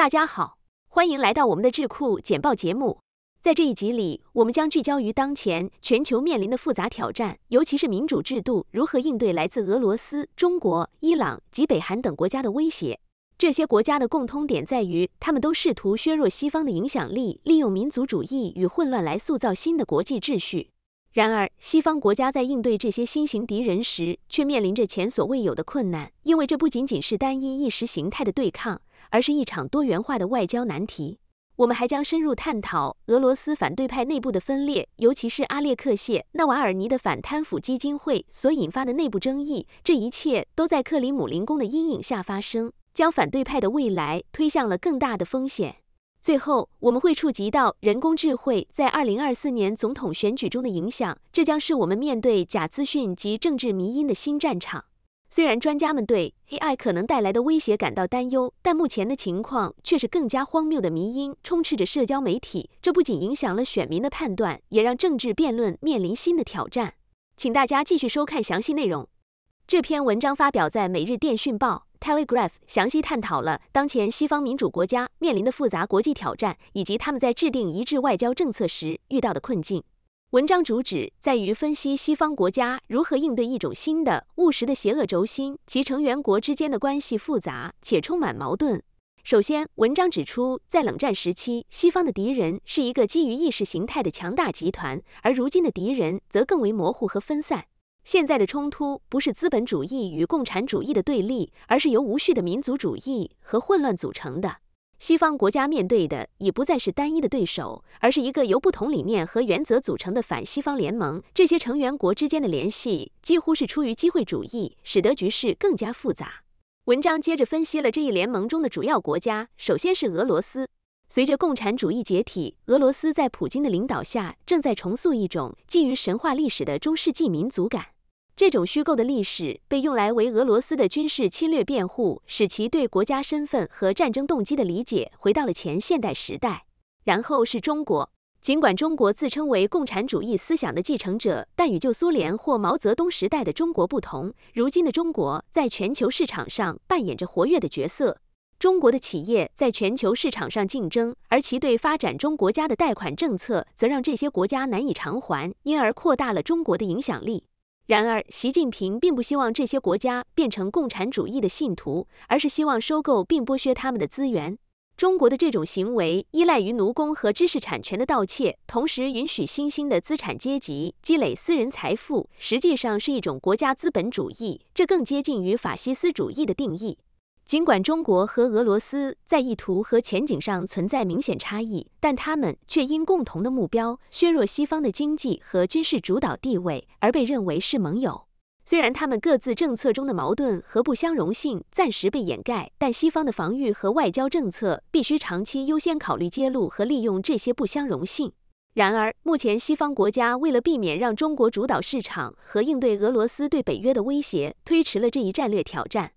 大家好，欢迎来到我们的智库简报节目。在这一集里，我们将聚焦于当前全球面临的复杂挑战，尤其是民主制度如何应对来自俄罗斯、中国、伊朗及北韩等国家的威胁。这些国家的共通点在于，他们都试图削弱西方的影响力，利用民族主义与混乱来塑造新的国际秩序。然而，西方国家在应对这些新型敌人时，却面临着前所未有的困难，因为这不仅仅是单一意识形态的对抗。而是一场多元化的外交难题。我们还将深入探讨俄罗斯反对派内部的分裂，尤其是阿列克谢·纳瓦尔尼的反贪腐基金会所引发的内部争议。这一切都在克里姆林宫的阴影下发生，将反对派的未来推向了更大的风险。最后，我们会触及到人工智慧在二零二四年总统选举中的影响，这将是我们面对假资讯及政治迷因的新战场。虽然专家们对 AI 可能带来的威胁感到担忧，但目前的情况却是更加荒谬的迷因充斥着社交媒体。这不仅影响了选民的判断，也让政治辩论面临新的挑战。请大家继续收看详细内容。这篇文章发表在《每日电讯报》（Telegraph），详细探讨了当前西方民主国家面临的复杂国际挑战，以及他们在制定一致外交政策时遇到的困境。文章主旨在于分析西方国家如何应对一种新的务实的邪恶轴心，其成员国之间的关系复杂且充满矛盾。首先，文章指出，在冷战时期，西方的敌人是一个基于意识形态的强大集团，而如今的敌人则更为模糊和分散。现在的冲突不是资本主义与共产主义的对立，而是由无序的民族主义和混乱组成的。西方国家面对的已不再是单一的对手，而是一个由不同理念和原则组成的反西方联盟。这些成员国之间的联系几乎是出于机会主义，使得局势更加复杂。文章接着分析了这一联盟中的主要国家，首先是俄罗斯。随着共产主义解体，俄罗斯在普京的领导下正在重塑一种基于神话历史的中世纪民族感。这种虚构的历史被用来为俄罗斯的军事侵略辩护，使其对国家身份和战争动机的理解回到了前现代时代。然后是中国，尽管中国自称为共产主义思想的继承者，但与旧苏联或毛泽东时代的中国不同，如今的中国在全球市场上扮演着活跃的角色。中国的企业在全球市场上竞争，而其对发展中国家的贷款政策则让这些国家难以偿还，因而扩大了中国的影响力。然而，习近平并不希望这些国家变成共产主义的信徒，而是希望收购并剥削他们的资源。中国的这种行为依赖于奴工和知识产权的盗窃，同时允许新兴的资产阶级积累私人财富，实际上是一种国家资本主义，这更接近于法西斯主义的定义。尽管中国和俄罗斯在意图和前景上存在明显差异，但他们却因共同的目标——削弱西方的经济和军事主导地位而被认为是盟友。虽然他们各自政策中的矛盾和不相容性暂时被掩盖，但西方的防御和外交政策必须长期优先考虑揭露和利用这些不相容性。然而，目前西方国家为了避免让中国主导市场和应对俄罗斯对北约的威胁，推迟了这一战略挑战。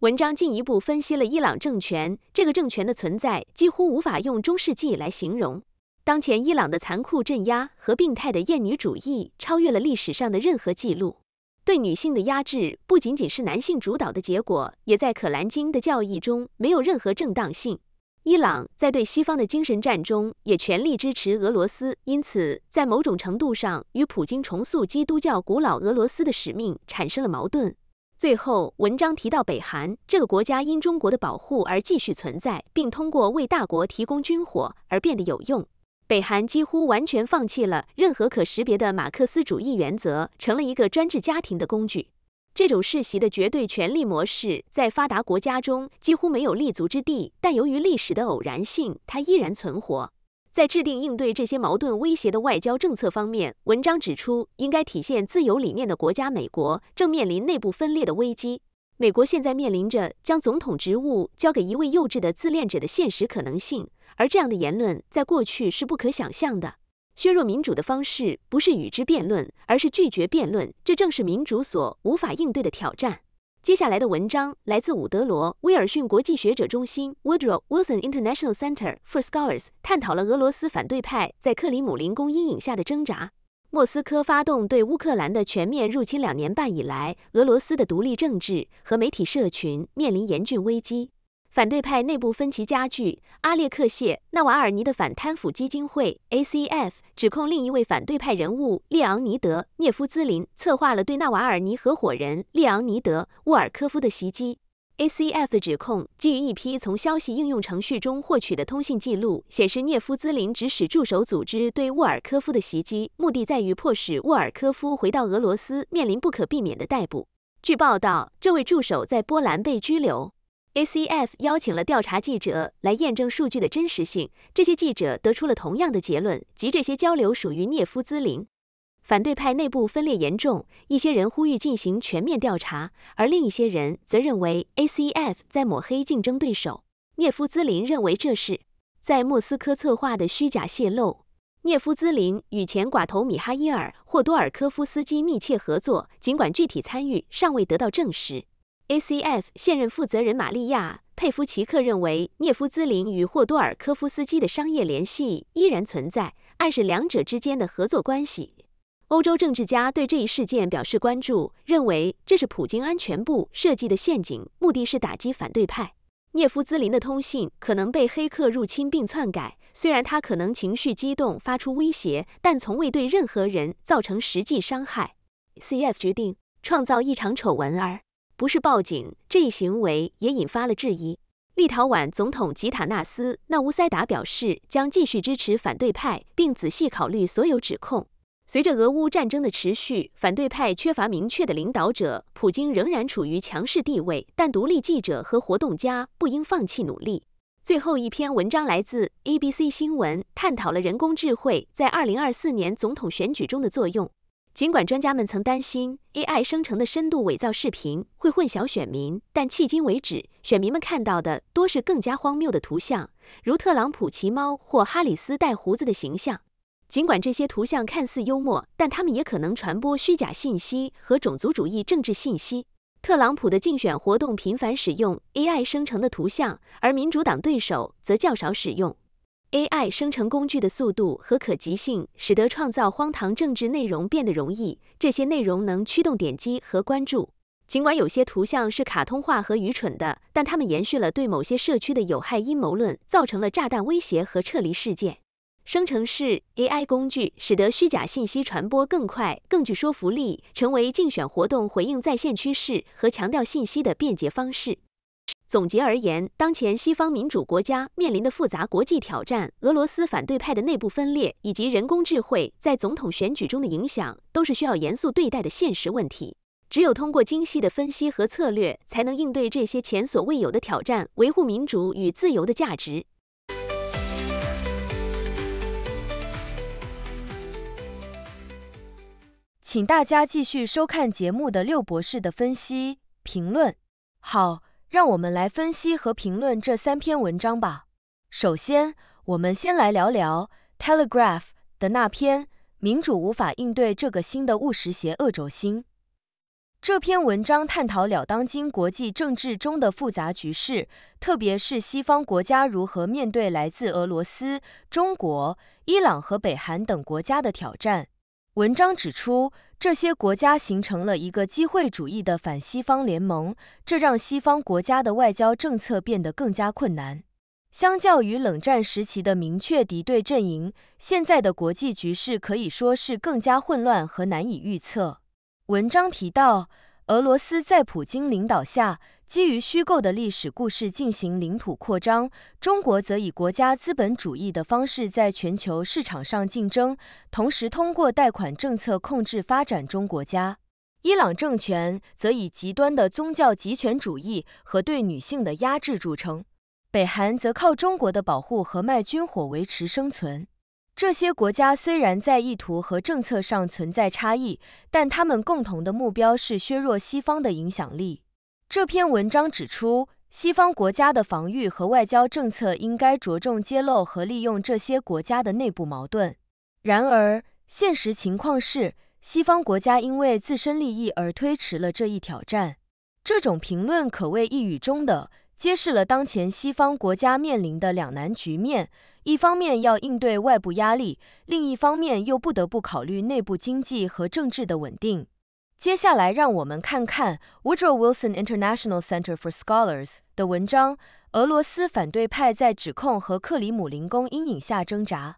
文章进一步分析了伊朗政权，这个政权的存在几乎无法用中世纪来形容。当前伊朗的残酷镇压和病态的厌女主义超越了历史上的任何记录。对女性的压制不仅仅是男性主导的结果，也在可兰经的教义中没有任何正当性。伊朗在对西方的精神战中也全力支持俄罗斯，因此在某种程度上与普京重塑基督教古老俄罗斯的使命产生了矛盾。最后，文章提到北韩这个国家因中国的保护而继续存在，并通过为大国提供军火而变得有用。北韩几乎完全放弃了任何可识别的马克思主义原则，成了一个专制家庭的工具。这种世袭的绝对权力模式在发达国家中几乎没有立足之地，但由于历史的偶然性，它依然存活。在制定应对这些矛盾威胁的外交政策方面，文章指出，应该体现自由理念的国家美国正面临内部分裂的危机。美国现在面临着将总统职务交给一位幼稚的自恋者的现实可能性，而这样的言论在过去是不可想象的。削弱民主的方式不是与之辩论，而是拒绝辩论，这正是民主所无法应对的挑战。接下来的文章来自伍德罗·威尔逊国际学者中心 （Woodrow Wilson International Center for Scholars），探讨了俄罗斯反对派在克里姆林宫阴影下的挣扎。莫斯科发动对乌克兰的全面入侵两年半以来，俄罗斯的独立政治和媒体社群面临严峻危机。反对派内部分歧加剧，阿列克谢·纳瓦尔尼的反贪腐基金会 （ACF） 指控另一位反对派人物列昂尼德·涅夫兹林策划了对纳瓦尔尼合伙人列昂尼德·沃尔科夫的袭击。ACF 的指控基于一批从消息应用程序中获取的通信记录，显示涅夫兹林指使助手组织对沃尔科夫的袭击，目的在于迫使沃尔科夫回到俄罗斯，面临不可避免的逮捕。据报道，这位助手在波兰被拘留。ACF 邀请了调查记者来验证数据的真实性，这些记者得出了同样的结论，即这些交流属于涅夫兹林。反对派内部分裂严重，一些人呼吁进行全面调查，而另一些人则认为 ACF 在抹黑竞争对手。涅夫兹林认为这是在莫斯科策划的虚假泄露。涅夫兹林与前寡头米哈伊尔·霍多尔科夫斯基密切合作，尽管具体参与尚未得到证实。ACF 现任负责人玛利亚·佩夫奇克认为，涅夫兹林与霍多尔科夫斯基的商业联系依然存在，暗示两者之间的合作关系。欧洲政治家对这一事件表示关注，认为这是普京安全部设计的陷阱，目的是打击反对派。涅夫兹林的通信可能被黑客入侵并篡改，虽然他可能情绪激动发出威胁，但从未对任何人造成实际伤害。CF 决定创造一场丑闻而。不是报警，这一行为也引发了质疑。立陶宛总统吉塔纳斯·纳乌塞达表示，将继续支持反对派，并仔细考虑所有指控。随着俄乌战争的持续，反对派缺乏明确的领导者，普京仍然处于强势地位，但独立记者和活动家不应放弃努力。最后一篇文章来自 ABC 新闻，探讨了人工智慧在2024年总统选举中的作用。尽管专家们曾担心 AI 生成的深度伪造视频会混淆选民，但迄今为止，选民们看到的多是更加荒谬的图像，如特朗普骑猫或哈里斯带胡子的形象。尽管这些图像看似幽默，但他们也可能传播虚假信息和种族主义政治信息。特朗普的竞选活动频繁使用 AI 生成的图像，而民主党对手则较少使用。AI 生成工具的速度和可及性，使得创造荒唐政治内容变得容易。这些内容能驱动点击和关注。尽管有些图像是卡通化和愚蠢的，但它们延续了对某些社区的有害阴谋论，造成了炸弹威胁和撤离事件。生成式 AI 工具使得虚假信息传播更快、更具说服力，成为竞选活动回应在线趋势和强调信息的便捷方式。总结而言，当前西方民主国家面临的复杂国际挑战、俄罗斯反对派的内部分裂以及人工智慧在总统选举中的影响，都是需要严肃对待的现实问题。只有通过精细的分析和策略，才能应对这些前所未有的挑战，维护民主与自由的价值。请大家继续收看节目的六博士的分析评论。好。让我们来分析和评论这三篇文章吧。首先，我们先来聊聊 Telegraph 的那篇“民主无法应对这个新的务实邪恶轴心”。这篇文章探讨了当今国际政治中的复杂局势，特别是西方国家如何面对来自俄罗斯、中国、伊朗和北韩等国家的挑战。文章指出，这些国家形成了一个机会主义的反西方联盟，这让西方国家的外交政策变得更加困难。相较于冷战时期的明确敌对阵营，现在的国际局势可以说是更加混乱和难以预测。文章提到，俄罗斯在普京领导下。基于虚构的历史故事进行领土扩张，中国则以国家资本主义的方式在全球市场上竞争，同时通过贷款政策控制发展中国家。伊朗政权则以极端的宗教极权主义和对女性的压制著称，北韩则靠中国的保护和卖军火维持生存。这些国家虽然在意图和政策上存在差异，但他们共同的目标是削弱西方的影响力。这篇文章指出，西方国家的防御和外交政策应该着重揭露和利用这些国家的内部矛盾。然而，现实情况是，西方国家因为自身利益而推迟了这一挑战。这种评论可谓一语中的，揭示了当前西方国家面临的两难局面：一方面要应对外部压力，另一方面又不得不考虑内部经济和政治的稳定。接下来，让我们看看 Woodrow Wilson International Center for Scholars 的文章俄罗斯反对派在指控和克里姆林宫阴影下挣扎。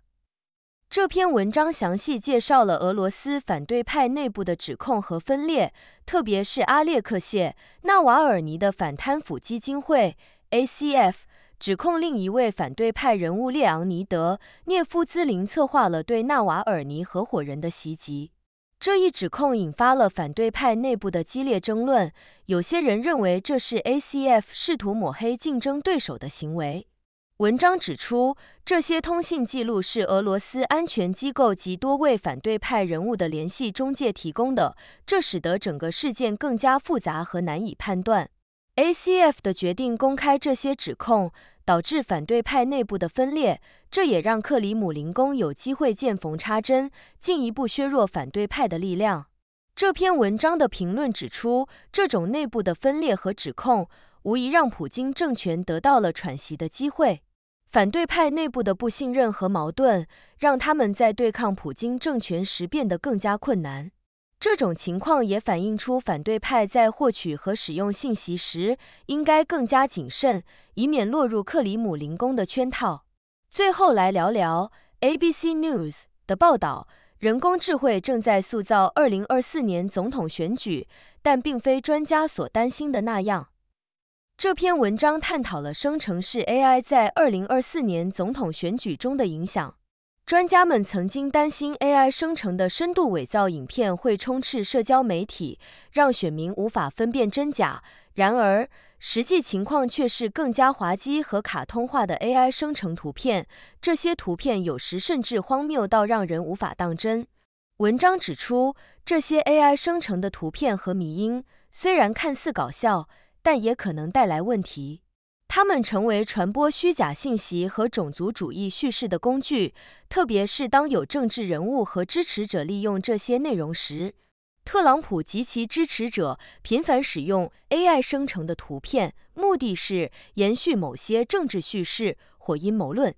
这篇文章详细介绍了俄罗斯反对派内部的指控和分裂，特别是阿列克谢·纳瓦尔尼的反贪腐基金会 （ACF） 指控另一位反对派人物列昂尼德·涅夫兹林策划了对纳瓦尔尼合伙人的袭击。这一指控引发了反对派内部的激烈争论，有些人认为这是 ACF 试图抹黑竞争对手的行为。文章指出，这些通信记录是俄罗斯安全机构及多位反对派人物的联系中介提供的，这使得整个事件更加复杂和难以判断。ACF 的决定公开这些指控，导致反对派内部的分裂，这也让克里姆林宫有机会见缝插针，进一步削弱反对派的力量。这篇文章的评论指出，这种内部的分裂和指控，无疑让普京政权得到了喘息的机会。反对派内部的不信任和矛盾，让他们在对抗普京政权时变得更加困难。这种情况也反映出反对派在获取和使用信息时应该更加谨慎，以免落入克里姆林宫的圈套。最后来聊聊 ABC News 的报道：人工智慧正在塑造2024年总统选举，但并非专家所担心的那样。这篇文章探讨了生成式 AI 在2024年总统选举中的影响。专家们曾经担心 AI 生成的深度伪造影片会充斥社交媒体，让选民无法分辨真假。然而，实际情况却是更加滑稽和卡通化的 AI 生成图片，这些图片有时甚至荒谬到让人无法当真。文章指出，这些 AI 生成的图片和迷音虽然看似搞笑，但也可能带来问题。他们成为传播虚假信息和种族主义叙事的工具，特别是当有政治人物和支持者利用这些内容时。特朗普及其支持者频繁使用 AI 生成的图片，目的是延续某些政治叙事或阴谋论。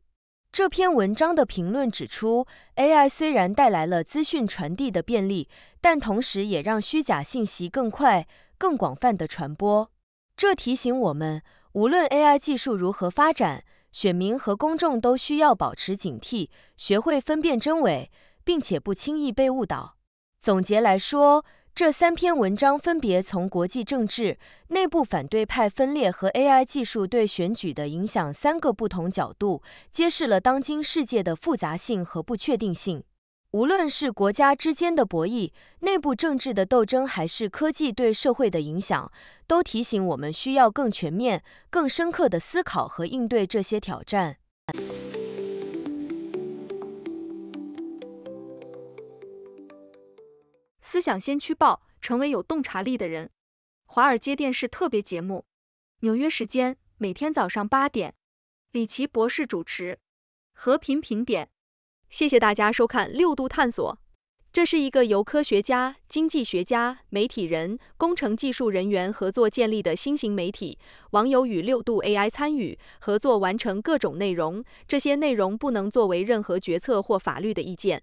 这篇文章的评论指出，AI 虽然带来了资讯传递的便利，但同时也让虚假信息更快、更广泛的传播。这提醒我们，无论 AI 技术如何发展，选民和公众都需要保持警惕，学会分辨真伪，并且不轻易被误导。总结来说，这三篇文章分别从国际政治、内部反对派分裂和 AI 技术对选举的影响三个不同角度，揭示了当今世界的复杂性和不确定性。无论是国家之间的博弈、内部政治的斗争，还是科技对社会的影响，都提醒我们需要更全面、更深刻的思考和应对这些挑战。想先驱报，成为有洞察力的人。华尔街电视特别节目，纽约时间每天早上八点，李奇博士主持。和平评点。谢谢大家收看六度探索，这是一个由科学家、经济学家、媒体人、工程技术人员合作建立的新型媒体。网友与六度 AI 参与合作完成各种内容，这些内容不能作为任何决策或法律的意见。